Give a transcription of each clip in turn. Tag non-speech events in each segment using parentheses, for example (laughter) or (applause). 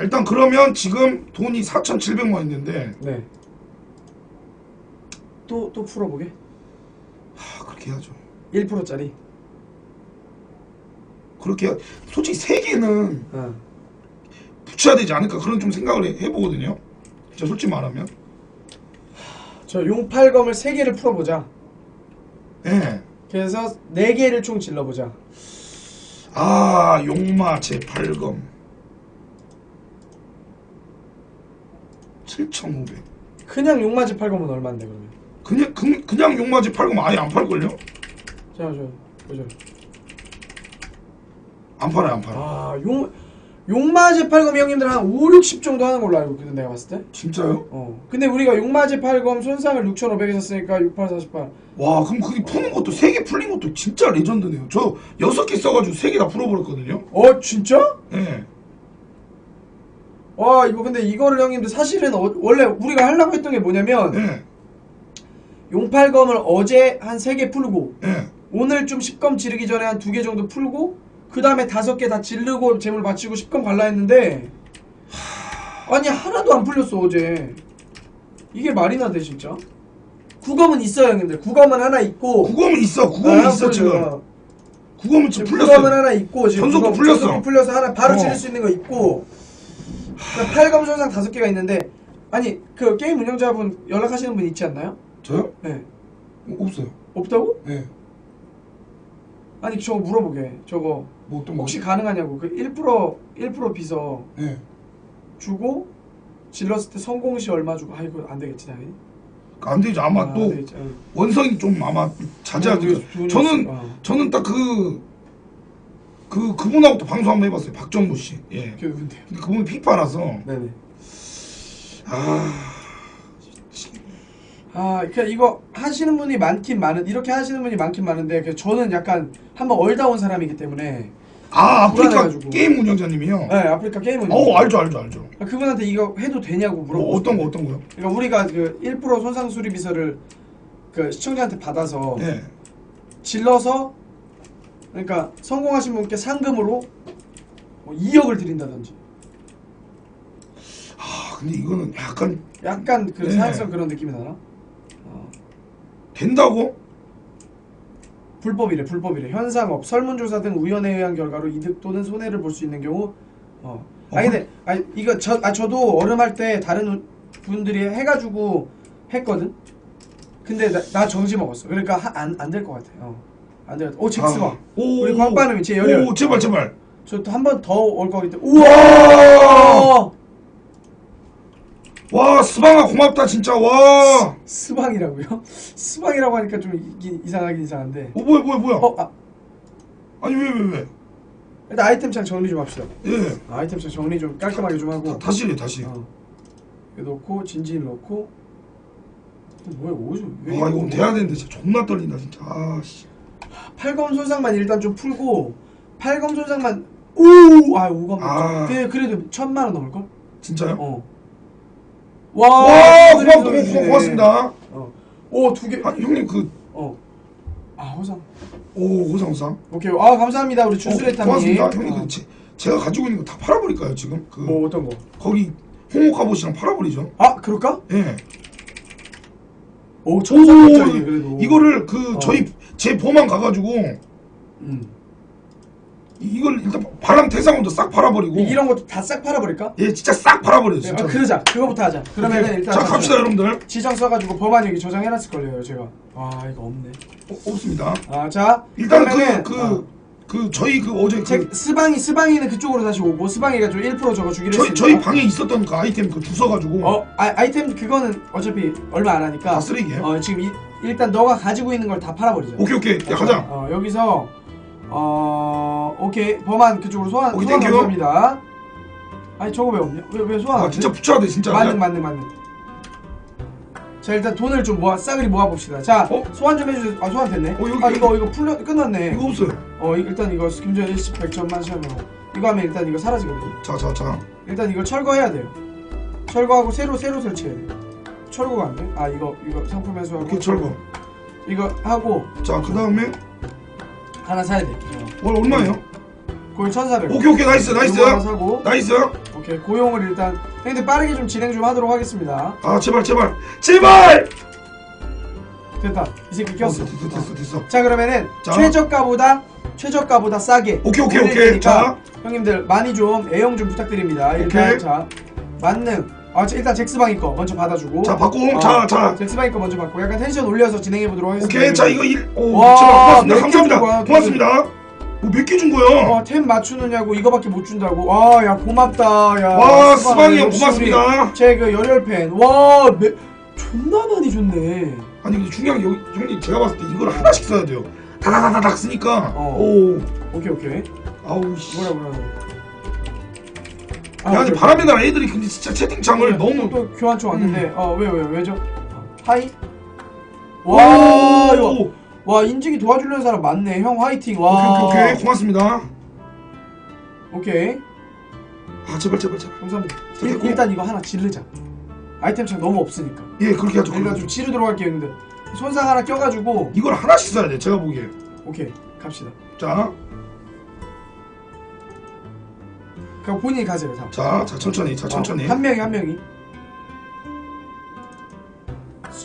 자 일단 그러면 지금 돈이 4,700만 있는데 네. 또 또 풀어보게. 아, 그렇게 해야죠. 1%짜리. 그렇게 해야, 솔직히 세 개는 어. 붙여야 되지 않을까 그런 좀 생각을 해, 해보거든요. 진짜 솔직히 말하면. 저 용팔검을 3개를 풀어보자. 예. 그래서 4개를 총 질러보자. 아 용마 제8검 7,500. 그냥 용마지 팔검은 얼마인데 그러면? 그냥 그, 그냥 용마 제8검 아예 안 팔걸요? 자, 저 보죠. 안 팔아요 안 팔아. 아, 용 용마지 팔검 형님들 한 5, 60 정도 하는 걸로 알고 있거든 내가 봤을 때. 진짜요? 어. 근데 우리가 용마지 팔검 손상을 6,500에 샀으니까 6848. 와 그럼 그게 푸는 것도 세개 풀린 것도 진짜 레전드네요. 저 여섯 개 써가지고 세개다 풀어버렸거든요. 어, 진짜? 예. 와, 이거 근데 이거를 형님들 사실은 어- 원래 우리가 하려고 했던 게 뭐냐면 예. 용팔검을 어제 한 3개 풀고 예. 오늘 좀 10검 지르기 전에 한두개 정도 풀고 그 다음에 다섯 개다 지르고 재물 마치고 10검 갈라 했는데 아니 하나도 안 풀렸어 어제 이게 말이나 돼 진짜 9검은 있어요 형님들 9검은 하나 있고 구검은 있어. 아, 구검은 있어 풀려. 지금. 구검은 지금 지금 풀렸어. 9검은 하나 있고 지금 전속도 9검, 풀렸어. 전속도 풀려서 하나 바로 어. 지를 수 있는 거 있고 8검 손상 다섯 개가 있는데 아니 그 게임 운영자분 연락하시는 분 있지 않나요? 저요? 네 어, 없어요. 없다고? 예. 아니 저거 물어보게 저거 뭐 어떤 거? 혹시 가능하냐고 그 1% 1% 비서 예. 주고 질렀을 때 성공 시 얼마 주고 아 이거 안 되겠지 당연히 안 되죠. 아마 아, 또 안 되겠지. 응. 원성이 좀 아마 자제하지. 어, 돈이 저는. 저는 딱 그 그 그분하고 또 방송 한번 해봤어요. 박정무 씨. 예. 누군데요? 근데 그분이 피파라서 네네 아 아 그러니까 이거 하시는 분이 많긴 많은 이렇게 하시는 분이 많긴 많은데 그 저는 약간 한번 얼다 온 사람이기 때문에 아, 아프리카 불안해가지고. 게임 운영자님이요. 네 아프리카 게임은 어 알죠 알죠 알죠. 그분한테 이거 해도 되냐고 물어보 뭐 어떤 거 어떤 거요? 그러니까 우리가 그 1% 손상 수리 비서를 그 시청자한테 받아서 예. 질러서 그러니까 성공하신 분께 상금으로 뭐 2억을 드린다든지 아 근데 이거는 약간 약간 그 네. 사회성 그런 느낌이 나나? 어. 된다고? 불법이래 불법이래 현상업 설문조사 등 우연에 의한 결과로 이득 또는 손해를 볼 수 있는 경우 어. 아니 근데 아니 이거 저 아 저도 얼음 할 때 다른 우- 분들이 해가지고 했거든. 근데 나, 나 정지 먹었어. 그러니까 안안 될 것 같아. 어. 안 될. 오 잭스가. 아, 오, 우리 광빠님이 제 열혈. 오 제발 제발. 저 또 한 번 더 올 거기 때문에. 우와! 와 스방아 고맙다 진짜 와. 스방이라고요? 스방이라고 (laughs) 하니까 좀 이, 이상하긴 이상한데. 어 뭐야 뭐야 뭐야. 어 아, 아니 왜 왜 왜? 일단 아이템 창 정리 좀 합시다. 예. 아, 아이템 창 정리 좀 깔끔하게 좀 하고. 다, 해 다시. 어. 넣고 진진 넣고 또 뭐야 왜아 이거 돼야 되는데 진짜 존나 떨린다 진짜. 아 씨. 팔검 손상만 일단 좀 풀고 팔검 손상만 오아 오검 아. 그 그래도 천만 원 넘을 걸? 진짜요? 어. 와, 와 고맙다 고, 소리지네. 고맙습니다. 어. 오 두 개. 아 형님 그 어. 아 호상. 오 호상 호상. 오케이. 아 감사합니다 우리 어, 주스레타 님. 고맙습니다. 형님 어. 그 제, 제가 가지고 있는 거 다 팔아 버릴까요 지금? 그 뭐 어떤 거? 거기 홍옥 갑옷이랑 팔아 버리죠. 아 그럴까? 예. 오 천천짜리 오, 그래도. 이거를 그 어. 저희 제 보만 가가지고 음. 이- 이걸 일단 바람 태상원도 싹 팔아버리고 이런 것도 다 싹 팔아버릴까? 예 진짜 싹 팔아버려요 진짜. 아, 그러자. 그거부터 하자. 그러면은 오케이. 일단 자 갑시다 여러분들. 지정 써가지고 법안 여기 저장해놨을 걸요 제가. 아 이거 없네. 어, 없습니다. 아 자. 일단 그러면은, 그그 어. 그 저희 그 어제 제, 그 스방이 스방이는 그쪽으로 다시 오고 스방이가 좀 1% 저거 주기로 저희 했으니까. 저희 방에 있었던 그 아이템 그 주워가지고 어 아, 아이템 그거는 어차피 얼마 안 하니까. 다 쓰레기예요? 어 지금 이, 일단 너가 가지고 있는 걸 다 팔아버리자. 오케이 오케이 야 가자. 어 여기서 어 오케이 범한 그쪽으로 소환 오케이, 소환 thank you. 감사합니다. 아니 저거 왜 없냐? 왜 왜 소환? 안 아 돼? 진짜 붙여야 돼 진짜. 만능 만능 만능. 자 일단 돈을 좀 모아 싸그리 모아 봅시다. 자 어? 소환 좀 해주세요. 아 소환 됐네. 어, 여기, 아 이거 이거 풀려 끝났네. 이거 없어요. 어 이- 일단 이거 김전 일십 백천만 시험으로 이거 하면 일단 이거 사라지거든요. 자자 자. 일단 이걸 철거해야 돼요. 철거하고 새로 새로 설치해야 돼. 철거가 안 돼? 아 이거 이거 상품 회수하고 오케이 철거. 이거 하고 자 그 다음에 하나 사야 돼. 어. 월 얼마예요? 고용 1,400. 오케이 오케이 nice nice 하나 사고. nice 오케이 고용을 일단 근데 빠르게 좀 진행 좀 하도록 하겠습니다. 아 제발 제발 제발 됐다. 이 새끼 어, 꼈어. 됐어 됐어 됐어 자 그러면은 자. 최저가보다 최저가보다 싸게 오케이, 오케이, 오케이. 테니까 자. 형님들 많이 좀 애용 좀 부탁드립니다. 일단 오케이. 자 만능 아 자, 일단 잭스방이 거 먼저 받아주고 자, 받고. 어, 자, 자. 잭스방이 거 먼저 받고 약간 텐션 올려서 진행해 보도록 하겠습니다. 오케이 자 이거 일 오, 와, 고맙습니다 몇개 감사합니다 준 거야, 고맙습니다 몇개 준 거야 어, 템 맞추느냐고 이거밖에 못 준다고. 아, 야 고맙다. 야. 와 스방, 스방이 형 고맙습니다 제그 열혈팬. 와, 매, 존나 많이 줬네. 아니 근데 중요한 게 여기 형님 제가 봤을 때 이걸 하나씩 써야 돼요 다다다닥 쓰니까 어. 오 오케이 오케이. 아우 씨 뭐라 뭐라. 야 근데 바람의 나라 애들이 근데 진짜 채팅창을 너무 또, 또 교환총 왔는데 음. 어왜왜 왜죠? hi. 와 오, 이거 와 인증이 도와주려는 사람 많네. 형 화이팅. 오케이 와. 오케이 오케이 고맙습니다 오케이. 아 제발 제발 제발 감사합니다. 자, 일, 됐고. 일단 이거 하나 지르자. 아이템 창 너무 없으니까. 예 그렇게 하죠 일단 좀 지르도록 할게요, 형님들. 손상 하나 껴가지고 이걸 하나씩 써야 돼 제가 보기에 오케이 갑시다. 자 그럼 본인이 가세요. 다. 자, 자 천천히, 자 천천히, 어, 한 명이 한 명이.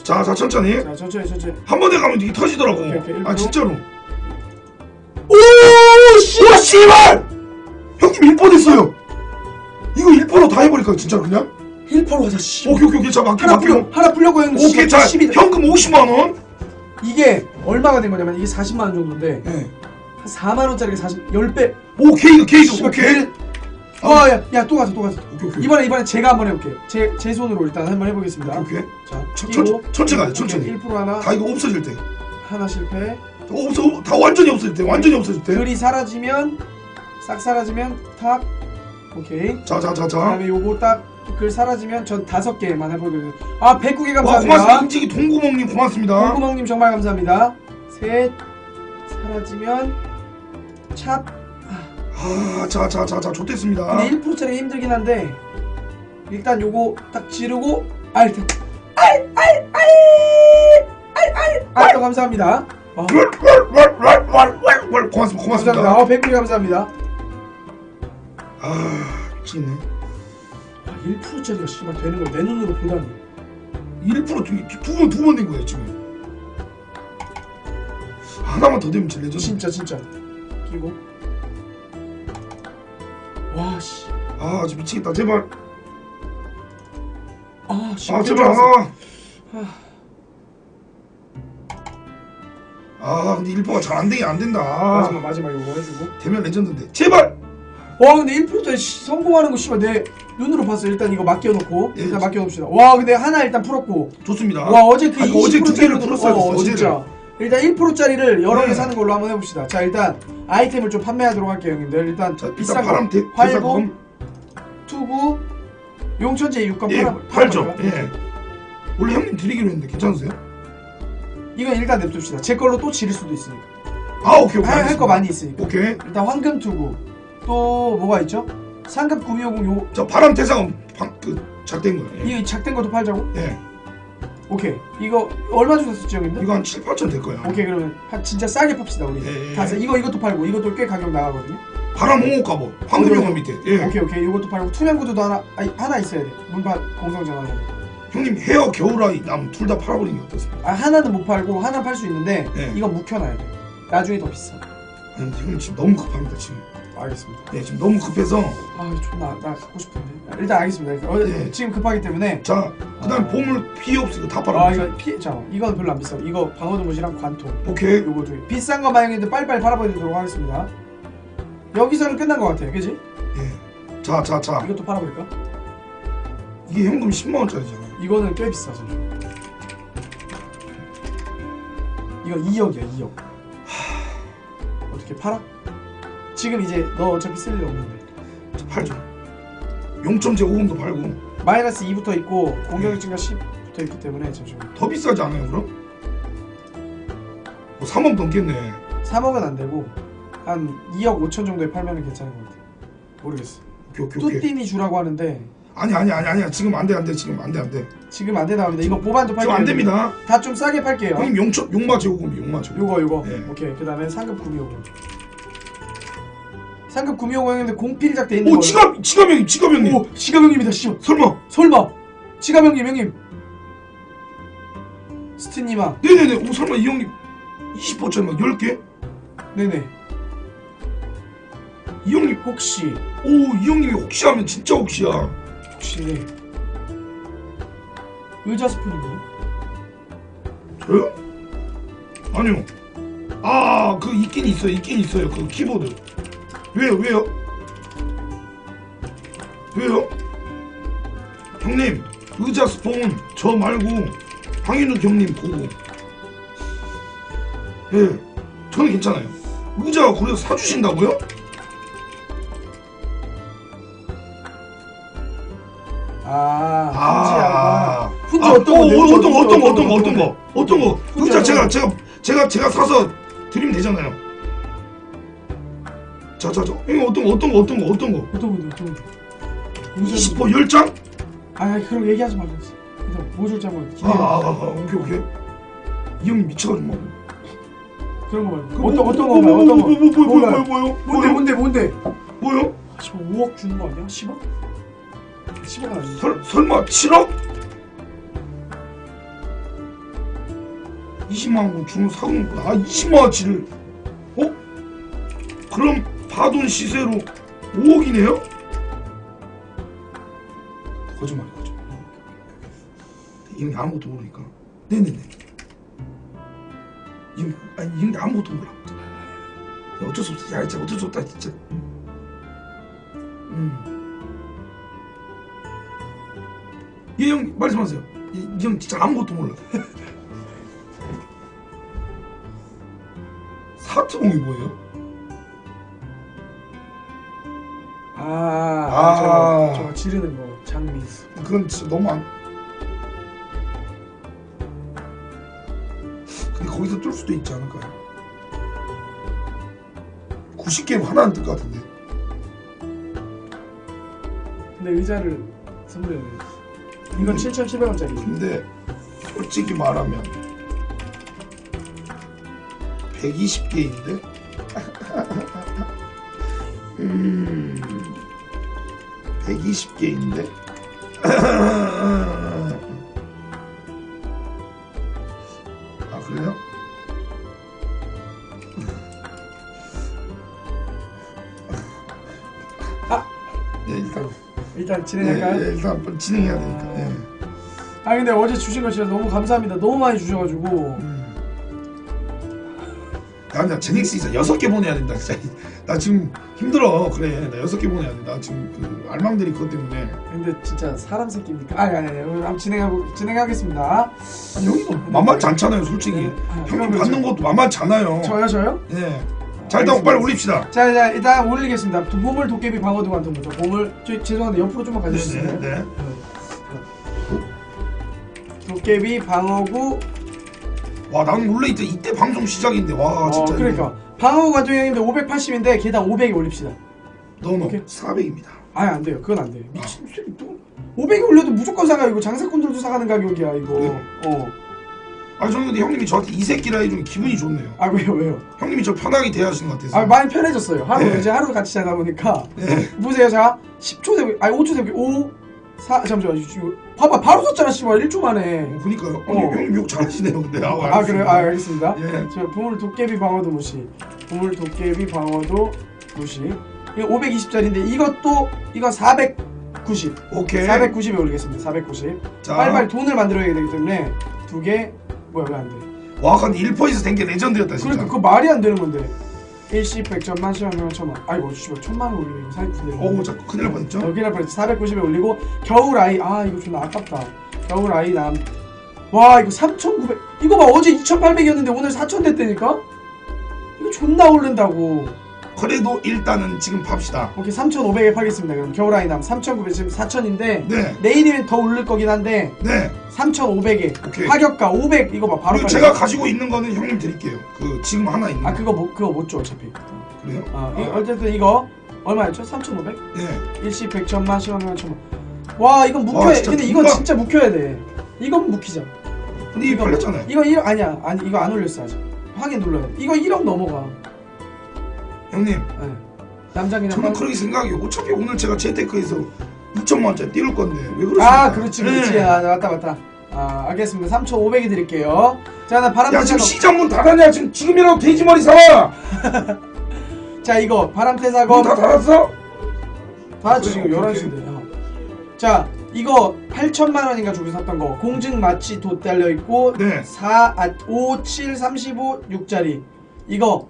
자, 자 천천히. 자 천천히 천천히. 한 번에 가면 이게 터지더라고. 오케이, 오케이, 아 일부러. 진짜로. 오, 씨발, 씨발! 형님 1번 했어요. 이거 1%로 다 해버릴까 진짜로 그냥? 1%로 하자. 씨. 오케이, 오케이, 오케이, 자 맡겨, 하나 풀려 맡겨. 하나 풀려고 했는데 오케이, 자 10이 현금 50만 원. 이게 얼마가 된 거냐면 이게 40만 원 정도인데 예. 한 4만 원짜리가 40 10배. 오, 게이드, 게이드, 씨발, 오케이. 와, 야, 야, 또 가자, 또 가자. 오케이, 오케이. 이번에 이번에 제가 한번 해볼게요. 제 제 손으로 일단 한번 해보겠습니다. 오케이. 자, 천-. 천- 천천히 가요, 천천히. 1% 하나, 다 이거 없어질 때. 하나 실패. 어, 없어, 다 완전히 없어질 때, 완전히 없어질 때. 글이 사라지면 싹 사라지면 탁. 오케이. 자, 자, 자, 자. 그다음에 요거 딱 글 사라지면 전 다섯 개만 해보거든요. 아, 109개 와, 감사합니다. 고맙습니다. 인지기 동구멍님 고맙습니다. 공구멍님 정말 감사합니다. 셋 사라지면 찹. 아, 자, 자, 자, 자, 좋됐습니다. 근데 1%짜리 힘들긴 한데 일단 요거 딱 지르고 알트. 알, 알, 알, 알, 알, 알, 또 감사합니다. 어. 고맙습니다. 고맙습니다. 아, 어, 백불 감사합니다. 아, 미치겠네. 아, 1%짜리가 씨발 되는 걸 내 눈으로 보다니. 1% 두번 두 번 된 거예요 지금. 하나만 더 되면 질레죠. 진짜 진짜. 끼고. 와 씨. 아 진짜 미치겠다 제발. 아 씨. 아될 제발. 줄 알았어. 아. 아 근데 1%가 잘 안 되긴 안 된다. 마지막 마지막 요거 해주고. 되면 레전드인데 제발. 와 근데 1%짜리 씨, 성공하는 거 씨발 내 눈으로 봤어. 일단 이거 맡겨놓고 예. 일단 맡겨놓읍시다. 와 근데 하나 일단 풀었고. 좋습니다. 와 어제 그 아, 이거 어제 두 20%짜리로 개를 풀었어야 됐어, 어제를. 진짜. 일단 1%짜리를 여러 개 네. 사는 걸로 한번 해봅시다. 자 일단 아이템을 좀 판매하도록 할게요 형님들. 일단 자 일단 비싼 바람 거 대 활공, 투구, 용천재 육감 예 팔아 팔죠. 팔아볼까요? 예. 원래 형님 드리기로 했는데 괜찮으세요? 이건 일단 냅둡시다. 제 걸로 또 지를 수도 있으니까. 아 오케이 오케이. 할 거 알겠습니다. 많이 있으니까. 오케이. 일단 황금 투구. 또 뭐가 있죠? 상급 9250 요. 저 바람 대사금 방그 작된 거예요. 예. 이 작된 것도 팔자고? 예. 오케이. 이거 얼마 샀었지 형님들? 이거 한 7, 8천 될 거예요. 오케이 그러면 한 진짜 싸게 팝시다 우리. 예, 예, 다 예. 사- 이거 이것도 팔고 이것도 꽤 가격 나가거든요. 바람 홍옥 갑옷 황금 영화 밑에. 예. 오케이 오케이 이것도 팔고 투명 구두도 하나 아니, 하나 있어야 돼. 문판 공성전 하나. 형님 헤어 겨울아이 남 둘 다 팔아버리는 게 어떻습니까? 아 하나는 못 팔고 하나 팔 수 있는데 예. 이건 묵혀놔야 돼. 나중에 더 비싸. 아니, 형님 지금 너무 급합니다 지금. 알겠습니다. 예, 지금 너무 급해서 아 존나 나 갖고 싶은데. 아, 일단 알겠습니다. 일단 어, 예. 지금 급하기 때문에 자 그다음 아. 보물 피해 없으니까 다아 팔아. 이거 피 잠깐 이건 별로 안 비싸. 이거 방어드못이랑 관통. 오케이. 요거 두 개. 비싼 거 마영인데 빨리빨리 팔아버리도록 하겠습니다. 여기서는 끝난 것 같아요, 그지? 예. 자, 자, 자. 이것도 팔아버릴까? 이게 현금 10만 원짜리잖아요. 이거는 꽤 비싸죠. 이거 2억이야, 2억. 어떻게 팔아? 지금 이제 너 어차피 쓸 일 없는데. 자, 팔죠. 용점제 5금도 팔고 마이너스 2부터 있고 공격력 증가 10부터 있기 때문에 잠시만. 더 비싸지 않아요 그럼? 뭐 3억 넘겠네. 3억은 안 되고 한 2억 5천 정도에 팔면 괜찮은 것 같아. 모르겠어. 오케이 오케이 오케이. 뚜띠니 주라고 하는데 아니 아니 아니 아니야 지금 안돼 안돼 지금 안돼 안돼. 지금 안 되나 본데 이거 보반도 팔게요. 지금 안 됩니다. 다좀 싸게 팔게요. 형님 용마 제고금이 용마 제고. 요거 요거 네. 오케이 그 다음에 상급 구미 요거 상급 구미호가 형인데 공필작 돼 있는 오 거. 지갑 지갑 형님 지갑 형님 오 지갑 형님이다 씨. 설마 설마 지갑 형님 형님. 스티니마. 네네네 오 설마 이 형님 20%짜리 막 10개? 네네. 이 형님 혹시 오이 형님이 혹시 하면 진짜 혹시야 혹시 네. 의자 스프링이요? 저요? 아니요 아 그 있긴 있어요 있긴 있어요 그 키보드 왜요 왜요? 왜요? 형님 의자 스폰 저 말고 황인욱 형님 보고 예 저는 괜찮아요 의자 그래서 사주신다고요? 아, 아, 훈지 아, 어떤 어, 건데? 어, 어떤 거 어떤 거 어떤 어떤 거 어떤 거 어떤 거 의자 어떤 제가 거? 제가 제가 제가 사서 드리면 되잖아요 자자자 형 어떤 거 어떤 거 어떤 거 어떤 거 어떤 건데 어떤 건데? 20% 10장? 아 그럼 얘기하지 말자. 일단 뭐 줄지 한번 기대. 아, 아, 아, 오케이 오케이 이 형님 미쳐가지고 뭐 그런 거 말고. 그 어떤 뭐, 어떤 뭐? 뭐, 어떤 뭐, 거? 뭐, 뭐, 뭐, 뭔가요? 뭐, 뭐요? 뭔데 뭔데 뭔데? 뭐요? 아, 씨발 5억 주는 거 아니야? 10억? 10억 아니지? 설, 설마 7억? 20만 원 주문 사는 거아 20만 원치를 어? 그럼 파돈 시세로 5억이네요? 거짓말 거짓말 이형이 아무것도 모르니까 네네네 이형 아니 이 형이 아무것도 몰라 야, 어쩔 수 없어 야 진짜 어쩔 수 없다 진짜 음. 이형 말씀하세요. 이 형 진짜 아무것도 몰라. (laughs) 사트봉이 뭐예요? 아, 아. 아. 저, 저 지르는 거 장미. 그건 진짜 너무 안. 근데 거기서 뚫을 수도 있지 않을까요? 90개 하나 안 뜰 것 같은데. 근데 의자를 선물해야 돼. 이건 7,700원짜리. 근데 솔직히 말하면 120개인데 (laughs) 음 120개인데 (clears throat) 아 그래요? 아! 네 일단 일단 네, 진행할까요? 네, 일단 빨리 진행해야 되니까 네. 아 근데 어제 주신 거 진짜 너무 감사합니다. 너무 많이 주셔가지고 음. 나 그냥 제닉스 이제 여섯 개 보내야 된다 진짜 (laughs) 나 지금 힘들어 그래 나 여섯 개 보내야 돼나 지금 그 알망들이 그것 때문에 근데 진짜 사람 새끼입니까? 아니 아니 아니 한번 진행하고 진행하겠습니다. 아니 형님도 만만치 않잖아요 솔직히 네. 아, 형님 받는 것도 만만치 않아요 저요 저요? 네자 일단 빨리 올립시다 자, 자 일단 올리겠습니다. 도- 보물 도깨비 방어도 관통부터 보물 저, 죄송한데 옆으로 좀만 가주시겠어요? 네네 네. 도깨비 방어구 와 나는 원래 이때 이때 방송 시작인데 와 진짜 어, 그러니까 방어구 관통형인데 580인데 개당 500에 올립시다. 너너 오케이. 400입니다 아니 안 돼요. 그건 안 돼. 미친 소리 또 500에 올려도 무조건 사가 이거 장사꾼들도 사가는 가격이야 이거. 그래? 어. 아 저는 근데 형님이 저한테 이 새끼라 해주면 기분이 좋네요 아 왜요 왜요? 형님이 저 편하게 대하시는 것 같아서 아 많이 편해졌어요. 하루 네. 이제 하루 같이 자다 보니까 네. 보세요 자 10초 대비 아니 5초 대비 5 4 잠시만 이거 봐봐 바로 썼잖아 씨발 1초 만에. 어, 그니까요 아니, 어. 형님 욕 잘하시네요 근데 아, 아 그래요? 아 알겠습니다. 예. 저 보물 도깨비 방어도 무시. 보물 도깨비 방어도 무시. 이거 520짜리인데 이것도 이거 490. 오케이 490에 올리겠습니다. 490. 자. 빨리빨리 돈을 만들어야 되기 때문에 두 개 뭐야 왜 안 돼? 와 근데 1%에서 된 게 레전드였다 진짜 그러니까 그거 말이 안 되는 건데. 일시 백점만 시험하면 천만. 아이고 씨발 천만 원 올리면 이거 사기꾼데. 어우 자꾸 큰일 날 뻔했죠 여기를 벌써 490에 올리고 겨울 아이 아 이거 존나 아깝다. 겨울 아이 남. 와 이거 3,900 이거 봐 어제 2,800이었는데 오늘 4,000 됐다니까? 이거 존나 오른다고. 그래도 일단은 지금 팝시다 오케이 3,500에 팔겠습니다. 그럼 겨울 아이 남 3,900 지금 4,000인데 네 내일이면 더 오를 거긴 한데 네. 3,500에 오케이. 파격가 500 이거 봐 바로 그리고 팔 제가 가지고 있는 거는 형님 드릴게요. 그 지금 하나 있는 아 거. 그거 못 그거 못 줘 어차피. 그래요? 아, 이, 어쨌든 이거 얼마였죠? 3,500? 네. 일시 100천만 시험하면 천만. 와 이건 묵혀야 와, 진짜 근데 이건 금방- 진짜 묵혀야 돼. 이건 묵히자. 근데 이거 팔렸잖아요. 이거 1억 아니야 아니 이거 안 올렸어 아직. 확인 눌러야 돼. 이거 1억 넘어가. 형님 네. 남장이랑 저는 빠- 그렇게 생각해요. 어차피 오늘 제가 재테크에서 2천만 원짜리 띄울 건데 왜 그러십니까? 아 그렇지 그렇지 네. 아 맞다 맞다 아 알겠습니다 3,500이 드릴게요 자나 바람 야 지금 시장 문 닫았냐? 지금 지금이라도 돼지머리 사와. (laughs) 자 이거 바람 문 퇴사검 다 닫았어? 다 지금 그래, 오케이, 11시인데 요 자 이거 8천만 원인가 주고 샀던 거 공증 마치 도 달려 있고 네. 4, 아, 5, 7, 35, 6짜리 이거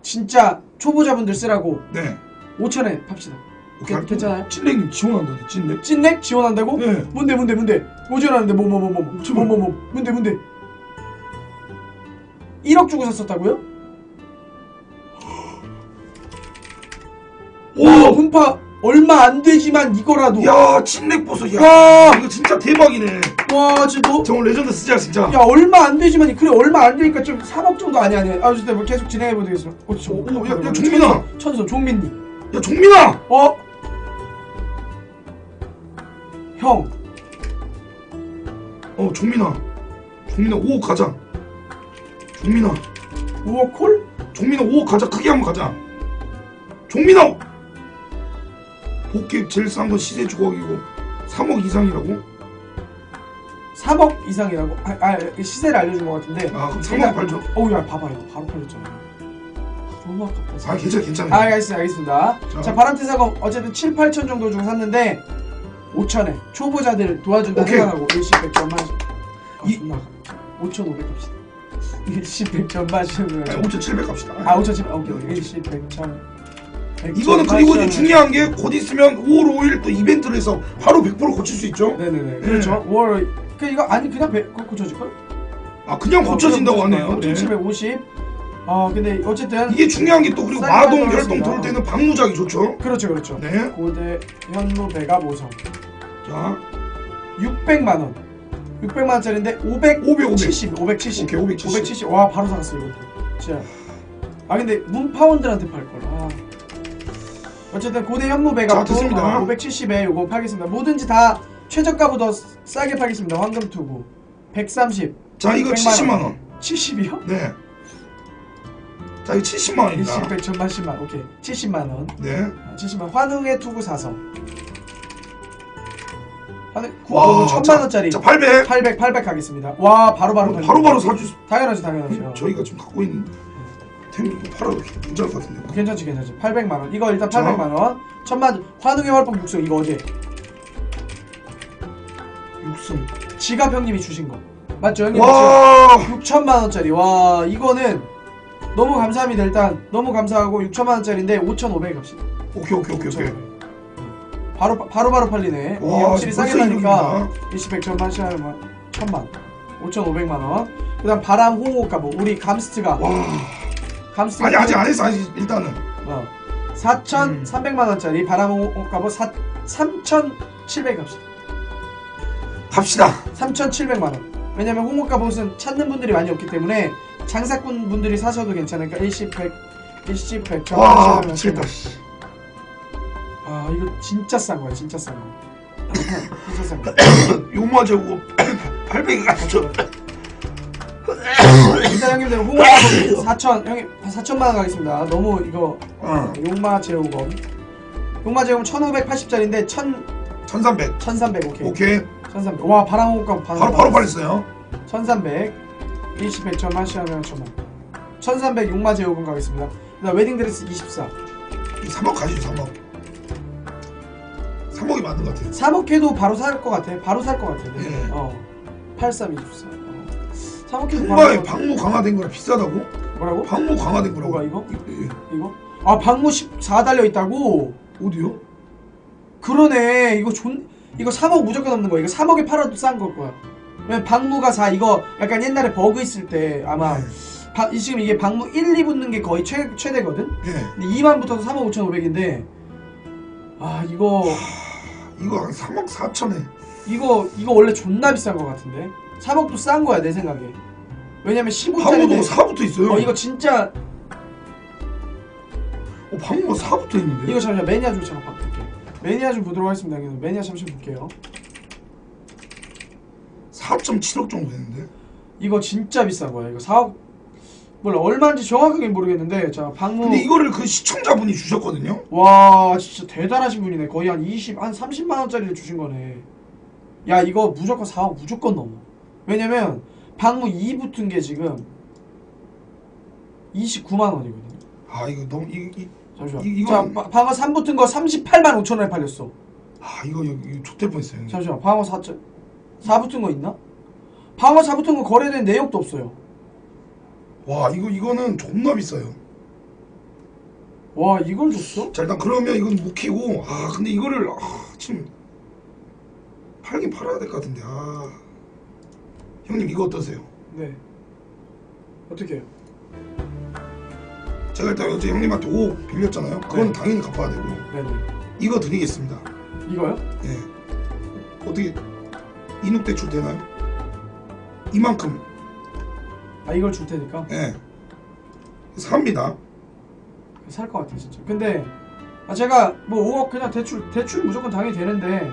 진짜 초보자분들 쓰라고 네. 5천에 팝시다 오케이. 괜- 괜찮아요? 찐냉님 지원한다. 찐냉. 찐넥 지원한다고? 네. 뭔데 뭔데 뭔데 뭐 지원하는데 뭐 뭐 뭐 뭐 제발. 뭐 뭐 뭐 뭔데 뭔데 1억 주고 샀었다고요? 와 오. 분파 얼마 안 되지만 이거라도 야 찐냉 보소. 야 와. 이거 진짜 대박이네. 와 진짜 너 정말 레전드 쓰자 진짜. 야 얼마 안 되지만 그래 얼마 안 되니까 좀 3억 정도 아니 아니 아 진짜 뭐 계속 진행해 보겠습니다. 어, 저, 오, 오, 야, 야, 종민아. 천선 종민님. 야 종민아. 어? 형 어 종민아. 종민아 5억 가자. 종민아. 5억 콜? 종민아 5억 가자. 크게 한번 가자. 종민아. 복귀 제일 싼 건 시세 조각이고 3억 이상이라고? 3억 이상이라고? 아, 아 시세를 알려준 것 같은데. 아 그럼 제가- 3억 팔죠. 어우 야 봐봐 이거 바로 팔렸잖아. 너무 아깝다. 아 괜찮아 괜찮아. 아 알겠습니다 알겠습니다. 자. 자 바람퇴사가 어쨌든 7, 8천 정도 주고 샀는데 5천에 초보자들 도와준다 오케이. 생각하고 일시 100점만 아, 이- 존나 5,500 갑시다. 일시 100점 마시면 아니 5,700 갑시다. 아 5,700 오케이 오케이 일시 100점 이거는 그리고 이제 중요한 게 곧 있으면 5월 5일 또 이벤트를 해서 바로 100% 고칠 수 있죠. 네네네 그렇죠 5월 그 이거 아니 그냥 배, 그 고쳐질걸? 아 그냥 고쳐진다고 하네요. 네. 5,750 아 근데 어쨌든 이게 중요한 게 또 그리고 마동. 혈동 돌 때는 방무작이 좋죠. 그렇죠 그렇죠 네. 고대 현무 배가 모성 자 600만 원 600만 원짜리인데 500 500, 500. 70 570 오케이 570. 570. 와 바로 사갔어 이것도. 진짜. 아 근데 문파원들한테 팔 걸. 아. 어쨌든 고대 현무배가 자, 됐습니다. 570에 요거 팔겠습니다. 뭐든지 다 최저가보다 싸게 팔겠습니다. 황금 투구 130. 자 이거 70만 원. 70이요? 네. 자 이거 70만 원입니다. 1 100 천만 10만. 오케이. 70만 원. 네. 아, 70만. 환웅의 투구 사서. 환웅 와, 구원 천만 원짜리. 자 800. 800 800 가겠습니다. 와 바로바로 팔립니다. 바로 바로 사주. 당연하죠 당연하죠. 저희가 지금 갖고 있는 템 팔아도 괜찮을 것 같은데. 괜찮지 괜찮지. 800만 원. 이거 일단 자. 800만 원. 천만 환웅의 활법 육성 이거 어제 육성. 지갑 형님이 주신 거. 맞죠 형님? 와. 6천만 원짜리. 와 이거는 너무 감사합니다 일단. 너무 감사하고 6천만 원짜리인데 5,500 갑시다. 오케이 오케이 오케이 오케이. 바로 바로 바로 팔리네. 이게 와, 확실히 싸게 사니까 일시 100천만 시하면 천만. 5,500만 원. 그 다음 바람 홍호가 뭐 우리 감스트가. 와. 감스트 아니 아직 안 했어 아직 일단은. 어. 음. 4,300만 원짜리 바람 홍호가 3,700 갑시다 갑시다. 3,700만 원. 왜냐면 홍목가봇은 찾는 분들이 많이 없기 때문에 장사꾼 분들이 사셔도 괜찮으니까 일시 100, 일시 100, 천와 미치겠다. 씨. 아 이거 진짜 싼 거야, 진짜 싼 거. (laughs) 진짜 싼 거. 요마 재고 800이 갔죠. 일단 형님들 홍목가봇 4천, 형님 4천만 원 가겠습니다. 너무 이거 어. 용마 제호검. 용마 제호검 1,580짜리인데 1,000, 1300. 1,300 오케이. 오케이. 1,300. 와 바람 홍목가봇 바로 바로 팔렸어요. 1300 일십백천만 시하면 천만 1300 용마 제호금 가겠습니다 그다음 웨딩드레스 24이 3억 가시죠 3억. 3억이 맞는 것 같아요. 3억 해도 바로 살 것 같아 바로 살 것 같아 네. 네. 어. 8324 어. 3억 해도 바로 정말 살것 같아. 방무 강화된 거라 비싸다고? 뭐라고? 방무 강화된 거라고. 뭐가 이거? 예, 예. 이거? 아 방무 14 달려 있다고? 어디요? 그러네 이거 존 이거 3억 무조건 없는 거야 이거 3억에 팔아도 싼 걸 거야 왜냐면 방무가 4 이거 약간 옛날에 버그 있을 때 아마 네. 바- 지금 이게 방무 1, 2 붙는 게 거의 최, 최대거든? 예. 근데 2만 붙어도 3억 5,500인데 아 이거 이거 한 3억 4천에. 이거 이거 원래 존나 비싼 거 같은데 3억도 싼 거야 내 생각에. 왜냐면 방무도 15짜리인데 4부터 있어요. 어 이거 진짜. 어, 방무가 4부터 있는데. 이거 잠시만 매니아 좀 잠깐 바꿀게 매니아 좀 보도록 하겠습니다. 형님. 매니아 잠시 볼게요. 4.7억 정도 되는데. 이거 진짜 비싼 거야 이거. 4억 몰라 얼마인지 정확하게 모르겠는데 자 방무 근데 이거를 그 시청자분이 주셨거든요. 와 진짜 대단하신 분이네. 거의 한 20, 한 30만 원짜리를 주신 거네. 야 이거 무조건 4억 무조건 넘어 왜냐면 방무 2 붙은 게 지금 29만 원이거든요 아 이거 너무 이, 이, 잠시만 이- 자 이거는- 바- 방어 3 붙은 거 38만 5천 원에 팔렸어 아 이거 이거, 이거 좆될 뻔했어요. 형님. 잠시만 방어 4, 4 붙은 거 있나? 방어 4 붙은 거 거래된 내역도 없어요 와 이거 이거는 존나 비싸요. 와 이걸 줬어? 자 일단 그러면 이건 못 키고 아 근데 이거를 아, 지금 팔긴 팔아야 될 것 같은데 아 형님 이거 어떠세요? 네 어떻게 해요? 제가 일단 어제 형님한테 5억 빌렸잖아요. 그건 네. 당연히 갚아야 되고요. 네네 이거 드리겠습니다. 이거요? 예. 어떻게 인욱 대출 되나요? 이만큼 아 이걸 줄 테니까 예. 삽니다. 살 것 같아 진짜. 근데 아 제가 뭐 5억 그냥 대출 대출 무조건 당연히 되는데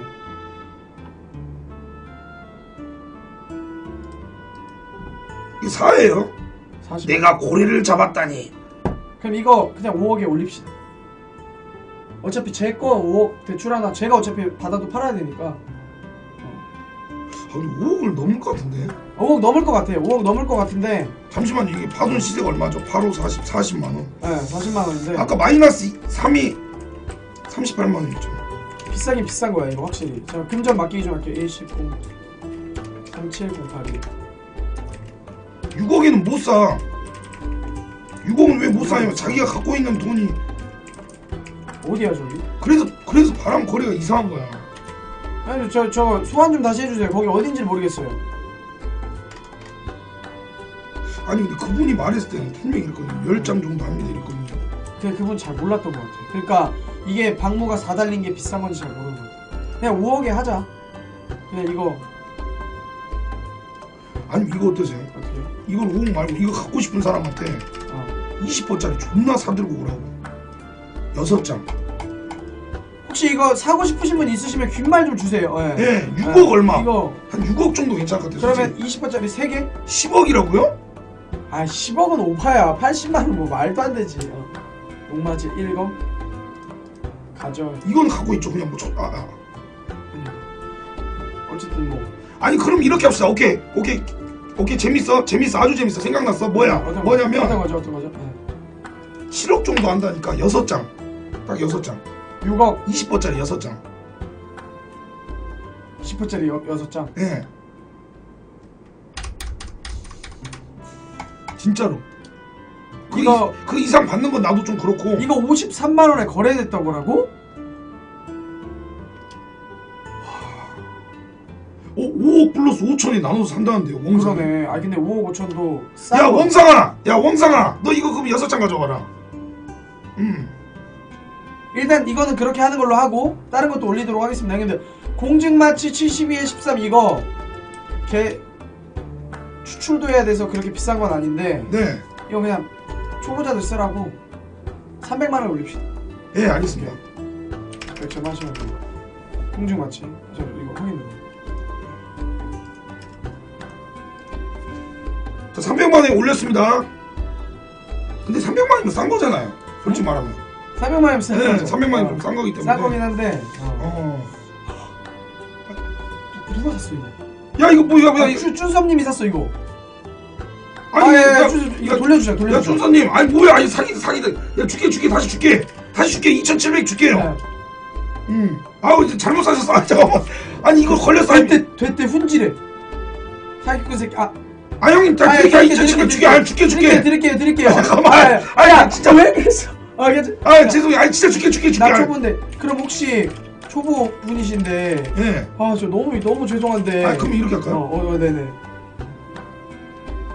사예요. 40. 내가 고래를 잡았다니. 그럼 이거 그냥 5억에 올립시다. 어차피 제 거 5억 대출 하나 제가 어차피 받아도 팔아야 되니까 아, 근데 5억을 넘을 것 같은데. 5억 넘을 것 같아요. 5억 넘을 것 같은데 잠시만요. 이게 파돈 시세가 얼마죠? 8호 40, 40만 원. 네, 40만 원인데 아까 마이너스 3이 38만 원이었죠. 비싸긴 비싼 거야 이거 확실히. 제가 금전 맡기기 좀 할게요. 1 0 3708이 6억에는 못 사. 6억은 왜 못 사냐면 자기가 갖고 있는 돈이 어디야 저기? 그래서 그래서 바람 거래가 이상한 거야. 아니 저 저 소환 좀 다시 해주세요. 거기 어딘지 모르겠어요. 아니 근데 그분이 말했을 때는 분명히 이랬거든요. 10장 정도 합니다 이랬거든요. 그 그분 잘 몰랐던 것 같아. 그러니까 이게 방무가 사달린 게 비싼 건지 잘 모르는 것 같아. 그냥 5억에 하자. 그냥 이거 아니 이거 어떠세요? 이걸 5억 말고 이거 갖고 싶은 사람한테 어. 20번짜리 존나 사들고 오라고. 6장. 혹시 이거 사고 싶으신 분 있으시면 귓말 좀 주세요. 예. 예, 6억 얼마? 이거 한 6억 정도 괜찮을 것 같아요. 그러면 20번짜리 3개? 10억이라고요? 아 10억은 오파야. 80만 원뭐 말도 안 되지. 어. 녹맞이 1검 가져. 이건 갖고 있죠. 그냥 뭐 저, 아, 아. 음. 어쨌든 뭐 아니 그럼 이렇게 합시다. 오케이, 오케이, 오케이 재밌어, 재밌어, 아주 재밌어. 생각났어. 뭐야? 어떤 거, 뭐냐면 어떤 거죠? 어떤 거죠? 예. 7억 정도 한다니까 6장. 딱 6장. 6억 20번짜리 6장. 10호짜리 6장. 예. 진짜로. 그, 이거- 이, 그 이상 받는 건 나도 좀 그렇고. 이거 53만 원에 거래됐던 거라고? 오, 5억 플러스 5천이 나눠서 산다는데요. 원상. 그러네. 아 근데 5억 5천도 야 싸. 원상아, 야 원상아, 너 이거 그럼 6장 가져와라. 음. 일단 이거는 그렇게 하는 걸로 하고 다른 것도 올리도록 하겠습니다. 형님들 공증마치 72에 13 이거 개 추출도 해야 돼서 그렇게 비싼 건 아닌데 네. 이거 그냥 초보자들 쓰라고 300만 원 올립시다. 예, 알겠습니다. 그렇게 하시면 돼요. 공증마치 자, 300만 원에 올렸습니다. 근데 300만 원이면 싼 거잖아요. 솔직히 말하면. 300만 원이면 싼 네, 거죠. 300만 원이 어. 좀싼 거기 때문에. 싼 거긴 한데 어. 어. 누가 샀어 이거? 야 이거 뭐야 뭐야? 아, 쭈, 쭈섭님이 샀어 이거. 아니, 아, 예, 야, 예, 쭈, 이거 돌려주자, 야, 돌려주자. 준서님, 아니 뭐야? 아니 사기 사기다. 야 줄게 줄게 다시 줄게. 다시 줄게 2,700 줄게요. 네. 음. 아우 이제 잘못 사셨어. 아 잠깐만. 아니 이거 걸렸어. 아니, 됐대 됐대 훈지래. 사기꾼 새끼. 아 아 형님 다 아, 줄게. 드릴게요, 2,700 줄게. 아 드릴게요, 줄게. 드릴게요, 드릴게요. 잠깐만. 아, 야, 아니, 야, 진짜. 왜 그랬어? 아, 괜찮. 아 죄송해요. 아니 진짜 줄게 줄게 줄게. 나 초보인데. 그럼 혹시 초보 분이신데, 예. 아, 저 너무 너무 죄송한데. 아 그럼 이렇게 어, 할까요? 어, 네네.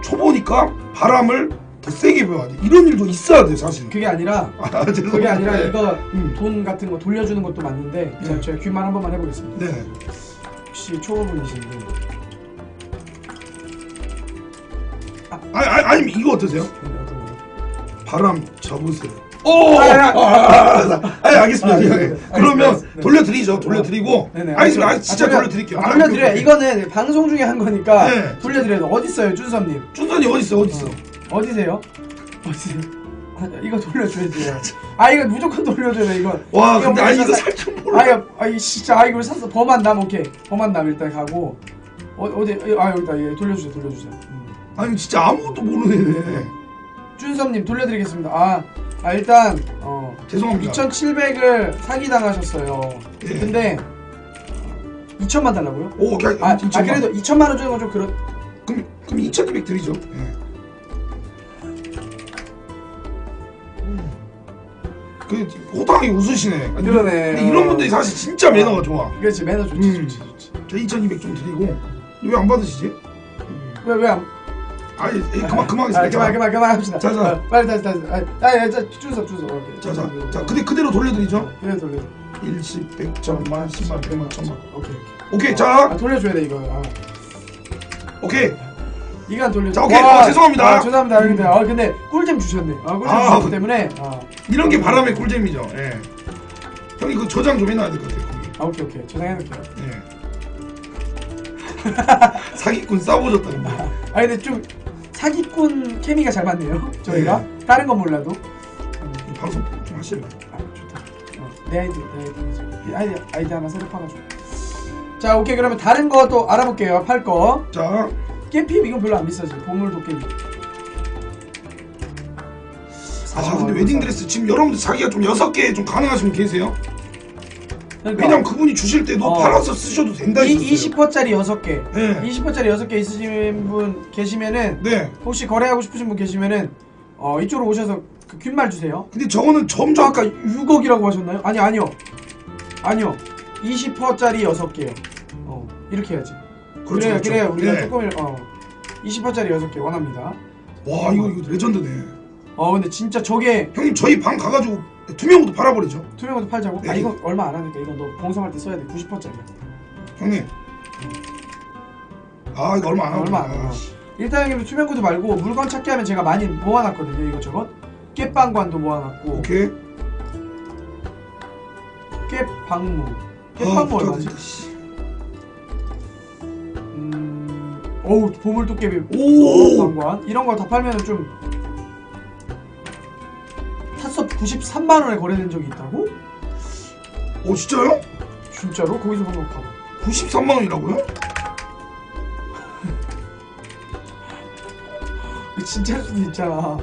초보니까 바람을 더 세게 배워야 돼. 이런 일도 있어야 돼 사실. 그게 아니라, 아 죄송해요. 그게 아니라 네. 이거 음. 돈 같은 거 돌려주는 것도 맞는데, 네. 제가, 제가 귀만 한 번만 해보겠습니다. 네. 혹시 초보 분이신데, 아니 아니 아니 이거 어떠세요? 바람 접으세요. 오! 아, 야, 아, 아, 아, 아, 아, 알겠습니다. 아, 네, 예, 네, 예. 네. 그러면. 돌려드리죠. 돌려드리고. 네네. 알겠습니다. 아, 아, 진짜 돌려- 돌려드릴게요. 아, 아. 이거는 방송 중에 한 거니까 네. 돌려드려요. 어디 있어요, 준섭님? 준선이 어디 있어? 어디 있어? 어디세요? 어디 아, (laughs) 이거 돌려줘야지. 아 이거 무조건 돌려줘야 돼 이거. 와 이거 근데 아니 먼저 이거 사- 살짝 몰라 아 이거 아이 진짜 아 이걸 샀어. 범한 남 오케이. 범한 남 일단 가고 어 어디 아 여기다 얘 돌려주세요 돌려주세요. 음. 아니 진짜 아무것도 모르네 준섭님 돌려드리겠습니다. 아, 아 일단 어 죄송합니다 2,700을 사기 당하셨어요. 예. 근데 2천만 달라고요? 오 그냥 아, 아 2천만. 그래도 2천만 원 주는 건 좀 그렇. 그럼 그럼 2,200 드리죠 예. 그 호탕하게 웃으시네 아니, 그러네. 근데 이런 분들이 사실 진짜 매너가 좋아 그렇지 매너 좋지 음. 좋지 좋지. 저 2,200 좀 드리고 왜 안 받으시지? 왜왜 안? 아니 그만 그만 아, 하겠습니다 그만 그만 그만 합시다. 자, 자. 어, 빨리 다시 다시. 아, 아, 야, 자, 준섭 준섭. 오케이. 자, 자, 자, 근데 그대로 돌려드리죠. 그래 돌려. 일십, 백천 만, 십만, 백만, 천만. 오케이. 오케이. 아 자, 돌려줘야 돼 이거. 아. 오케이. 이간 돌려. 자, 오케이. 어, 죄송합니다. 아, 죄송합니다. 근데 아 근데 꿀잼 주셨네. 아 꿀잼 아, 주셨기 그- 때문에. 아, 이런 게 바람의 꿀잼이죠. 예. 형이 그 저장 좀 해놔야 될 것 같아요. 거기. 아 오케이 오케이. 저장해놓을게요. 예. (laughs) 사기꾼 싸우셨다는 거. 아 근데 좀 사기꾼 케미가 잘 맞네요. 저희가 다른 건 몰라도. 음, 방송 좀 하실래? 아 좋다. 어, 내 아이디 내 아이디 이 아이디 아이디 하나 새로 파가지고. 자 오케이 그러면 다른 거 또 알아볼게요. 팔 거. 자, 깨피 이건 별로 안 비싸지. 보물 도깨비. 아 근데 웨딩 드레스 지금 여러분들 자기가 좀 여섯 개 좀 가능하시면 계세요? 그러니까 왜냐면 그분이 주실 때도 어. 팔아서 쓰셔도 된다 이 했었어요. 20호짜리 6개. 네. 20호짜리 6개 있으신 분 계시면은 네. 혹시 거래하고 싶으신 분 계시면은 어 이쪽으로 오셔서 그 푯말 주세요. 근데 저거는 저 점점 아까 6억이라고 하셨나요? 아니 아니요. 아니요. 20호짜리 6개요. 어 이렇게 해야지. 그렇죠, 그래야 그렇죠. 그래야 우리가 네. 조금 어 20호짜리 6개 원합니다. 와 이거 이거 레전드네. 어 근데 진짜 저게 형님 저희 방 가가지고 투명도 팔아버리죠. 투명화도 팔자고? 아 네. 이거 얼마 안 하니까 이건 너 봉성할 때 써야 돼. 90호짜리야. 형님. 아 이거 얼마 안 하고. 얼마 안 하고. 일단 형님 투명구도 말고 물건 찾기 하면 제가 많이 모아놨거든요. 이것저것. 깨빵관도 모아놨고 오케이. 깨방무. 아, 깨방무 얼마지? 부탁드립니다, 씨. 음, 어우 보물 도깨비 오! 방관 이런 거 다 팔면은 좀 탔업 93만 원에 거래된 적이 있다고? 오 진짜요? 진짜로? 거기서 한번 가봐. 93만 원이라고요? 진짜일 수도 있잖아.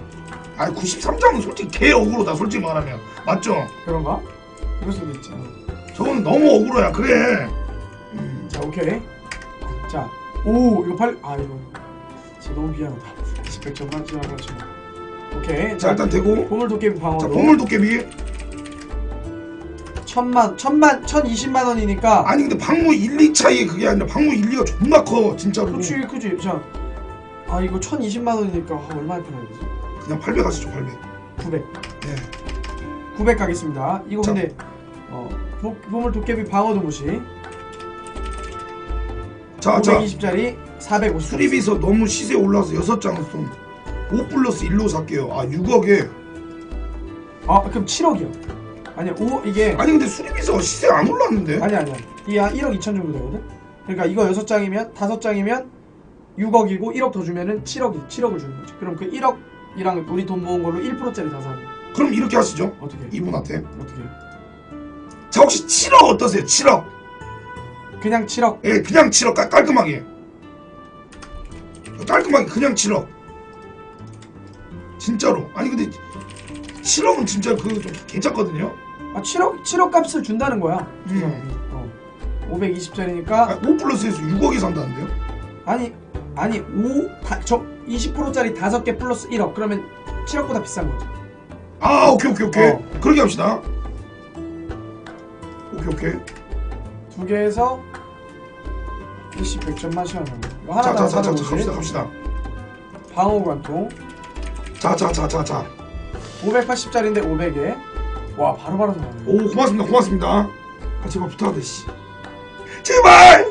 아 93장은 솔직히 개 억울하다 솔직히 말하면 맞죠? 그런가? 그럴 수도 있지. 저거는 너무 억울해야 그래. 음, 자 오케이. 자, 오 이거 팔. 아 이거 진짜 너무 미안하다. 20백 점만 지나가지고. 오케이. 자 자, 일단 되고. 보물 도깨비 방어로. 자 보물 도깨비. 천만 천만 천이십만 원이니까. 아니 근데 방무 1, 2 차이 그게 아니라 방무 1, 2가 존나 커 진짜로. 그치 그치. 자, 아 이거 천이십만 원이니까 아, 얼마에 팔아야 되지? 그냥 800 하시죠 800. 900. 네. 900 가겠습니다. 이거 자. 근데 어 보, 보물 도깨비 방어 도 무시. 자, 자 520짜리 450. 수리비서 너무 시세 올라서 6장은 좀. 5 플러스 1로 살게요. 아 6억에. 아 그럼 7억이요. 아니야 5 이게 아니 근데 수리비서가 시세 안 올랐는데? 아니 아니야. 이게 한 1억 2천 정도 되거든. 그러니까 이거 6장이면 5장이면 6억이고 1억 더 주면은 7억이 7억을 주는 거지. 그럼 그 1억이랑 우리 돈 모은 걸로 1%짜리 다 사는 거야. 그럼 이렇게 하시죠. 어떻게? 이분한테. 어떻게? 자 혹시 7억 어떠세요? 7억. 그냥 7억. 예, 그냥 7억 깔, 깔끔하게. 깔끔하게 그냥 7억. 진짜로. 아니 근데 7억은 진짜 그좀 괜찮거든요. 아 7억 7억 값을 준다는 거야. 음. 어. 520짜리니까 아, 5 플러스에서 6억에 산다는데요? 아니 아니 5저 20%짜리 5개 플러스 1억 그러면 7억보다 비싼 거지. 아 오케이 오케이 오케이. 어. 그렇게 합시다. 오케이 오케이. 두 개에서 20 100점만 시원하고 이거 하나 당 자자 자자 450 갑시다 갑시다. 방어 관통 자자자자자. 580짜리인데 500에 와 바로바로 나오네 오 고맙습니다 고맙습니다. 아 제발 부탁하다 씨. 제발.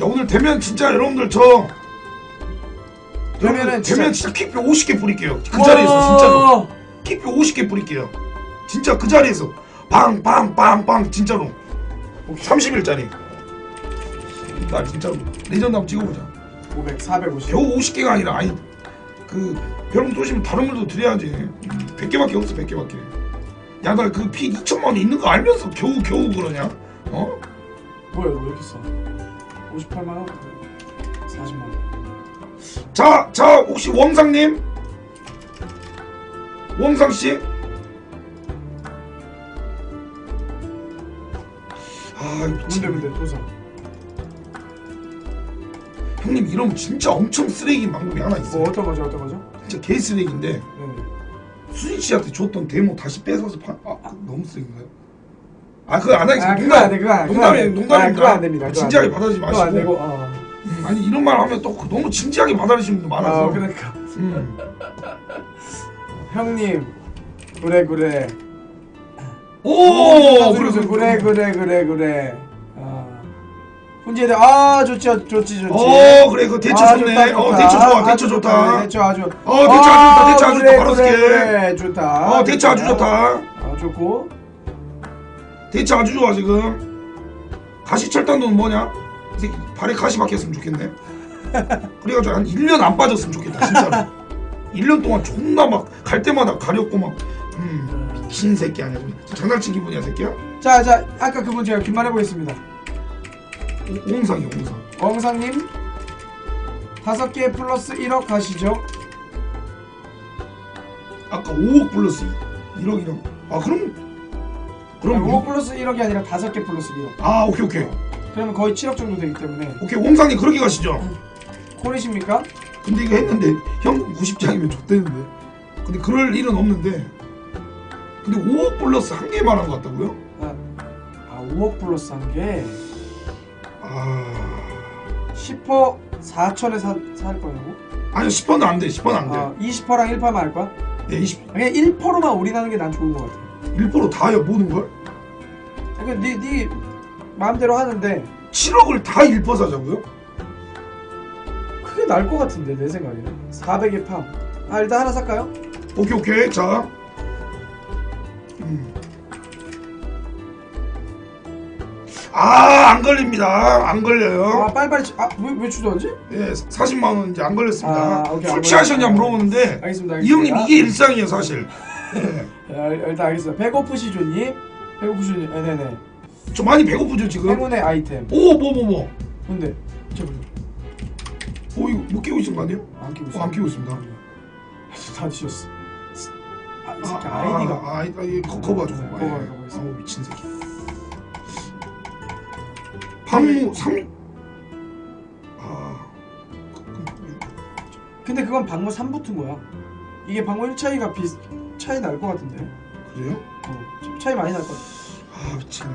야 오늘 되면 진짜 여러분들 저 되면은 여러분들 진짜- 되면 진짜 킥표 50개 뿌릴게요. 그 자리에서 진짜로. 킥표 50개 뿌릴게요. 진짜 그 자리에서 빵빵빵빵 진짜로 오케이. 30일짜리. 나 진짜로 레전드 한번 찍어보자. 500 450 겨우 50개가 아니라 아니 그 벼름 도시면 다른 물도 드려야지. 100개밖에 없어 100개밖에. 야 나 그 피 2천만 원 있는 거 알면서 겨우 겨우 그러냐? 어? 뭐야 이거 왜 이렇게 싸? 58만 원? 40만 원. 자, 자 혹시 웡상님? 웡상씨? 아 이거 뭔데 미친 근데 도사 형님 이러면 진짜 엄청 쓰레기 방법이 하나 있어요 뭐 어떤 거죠 어떤 거죠? 진짜 개 쓰레기인데 네네 수진 씨한테 줬던 데모 다시 뺏어서 파... 아 그거 너무 쓰레기인가요? 아 그거 안 하겠습니다 아 그거 안 돼, 그거 안 돼, 그거 안 농담이 돼. 아, 그거 안 됩니다, 그거 진지하게 돼. 받아들이지 그거 마시고 안 되고 어. 음, 아니 이런 말 하면 또 너무 진지하게 받아들이시는 분도 많아서 어 그러니까 음. 형님 그래 그래 오 그래 그래 그래 그래 그래 그래 아 훈제대. 아 좋지 좋지 좋지. 어 그래 그 대처 아, 좋네. 좋다, 어 좋다. 대처 좋아 아, 대처 좋다. 대처 아주. 어 대처 아주 좋다 대처 아주 좋다 바로 그래. 좋다. 어 대처 아주 좋다. 아 좋고. 대처 아주 좋아 지금. 가시 철단도는 뭐냐? 이 새끼 발에 가시 박혔으면 좋겠네. (laughs) 그래가지고 한 1년 안 빠졌으면 좋겠다 진짜로. 1년 동안 존나 막 갈 때마다 가렵고 막 음, 미친 새끼 아니야 장난친 기분이야 새끼야? 자자 아까 그분 제가 긴말 해보겠습니다 오- 오홍상이야 오홍상. 왕상님 다섯 개 플러스 1억 가시죠. 아까 5억 플러스 1억이랑 아 그럼 그럼 5억 플러스 1억이 아니라 다섯 개 플러스 1억. 아 오케이 오케이. 그러면 거의 7억 정도 되기 때문에. 오케이 옹상님 그렇게 가시죠. 콜이십니까? 근데 이거 했는데 현금 90장이면 좋대는데. 근데 그럴 일은 없는데. 근데 5억 플러스 한 개 말한 것 같다고요? 아, 아 5억 플러스 한게 아 10퍼 4천에 사, 살 거냐고? 아니 10번은 안돼 10번은 안돼 아 20퍼랑 1퍼만 할 거야? 네, 20, 그냥 1퍼로만 올인하는 게 난 좋은 것 같아 1% 다야 모든 걸? 그러니까 네, 네 마음대로 하는데 7억을 다 1% 사자고요? 그게 나을 것 같은데 내 생각에는 400에 팜. 아 일단 하나 살까요? 오케이 오케이 자 음. 아 안 걸립니다 안 걸려요 아 빨리빨리 치- 아, 왜, 왜 주저하지? 예 40만 원 이제 안 걸렸습니다 아, 오케이, 술안 취하셨냐 걸렸어요. 물어보는데 알겠습니다 이 형님 알겠습니다. 이게 일상이에요 사실 예. (laughs) 아, 일단 알겠습니다 배고프시조님 배고프시조님 아, 네네 저 많이 배고프죠 지금? 행운의 아이템 오 뭐 뭐뭐 근데 저거 오 이거 못 끼고 있는 거 아니에요? 안 끼고 어, 있어 안 끼고 있습니다 (laughs) 다 드셨어 아 이 새끼 아, 아, 이디가 아, 아 이, 아 이, 거, 거 봐줘 네, 거거 봐. 봐, 예. 거 봐, 있어. 아우 미친 새끼 방무 3 아. 근데 그건 방무 3 붙은 거야. 이게 방무 1 차이가 비 차이 날 것 같은데. 그래요? 어, 차이 많이 날 것 같아. 아 미치겠네.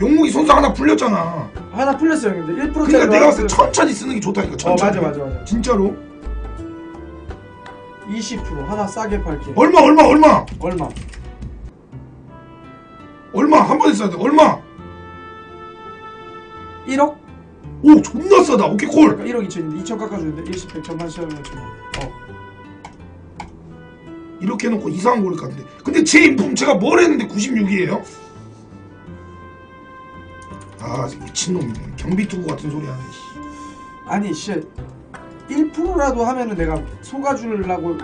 용목이 손상 하나 풀렸잖아. 하나 풀렸어요 근데. 1% 그러니까 내가 봤을 때 천천히 쓰는 게 좋다니까 어 천천히. 맞아 맞아 맞아. 진짜로? 20% 하나 싸게 팔게. 얼마 얼마 얼마? 얼마? 얼마? 한 번에 써야 돼. 얼마 1억? 오 존나 싸다 오케이 콜 그러니까 1억 2천인데 2천 깎아주는데 1 10, 100, 1000, 1000, 1000, 어 이렇게 해놓고 이상한 거를 같은데 근데 제 인품 제가 뭘 했는데 96이에요? 아 미친놈이네 경비 투구 같은 소리 하네 씨. 아니 씨 1%라도 하면은 내가 속아주려고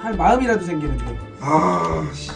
할 마음이라도 생기는데 아 씨.